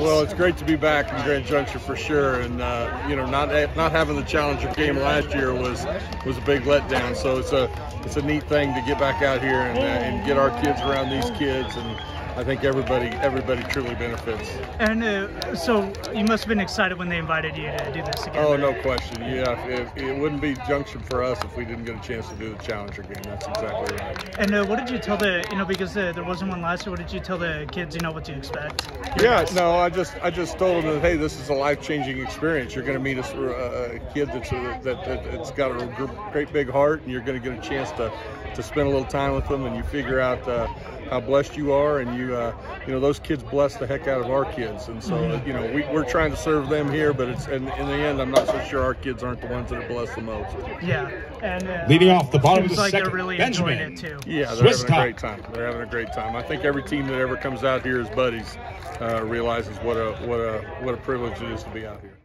Well, it's great to be back in Grand Junction for sure, and uh, you know, not not having the Challenger game last year was was a big letdown. So it's a it's a neat thing to get back out here and, uh, and get our kids around these kids and I think everybody everybody truly benefits. And uh, so you must have been excited when they invited you to do this again. Oh, no question. Yeah, if, it wouldn't be Junction for us if we didn't get a chance to do the Challenger game. That's exactly right. And uh, what did you tell the you know because uh, there wasn't one last year? What did you tell the kids? You know what to expect? Yeah, no, I just I just told them that hey, this is a life changing experience. You're going to meet a, a kid that's a, that, that that's got a great big heart, and you're going to get a chance to to spend a little time with them, and you figure out uh, how blessed you are, and you uh, you know those kids bless the heck out of our kids, and so mm-hmm. you know we, are trying to serve them here, but it's and in the end, I'm not so sure our kids aren't the ones that are blessed the most. Yeah, and uh, leading off the bottom of the like second, they're really Benjamin. enjoying it too. Yeah, they're Swiss having a great time. They're having a great time. I think every team that ever comes out here as buddies uh, realizes what a what a what a privilege it is to be out here.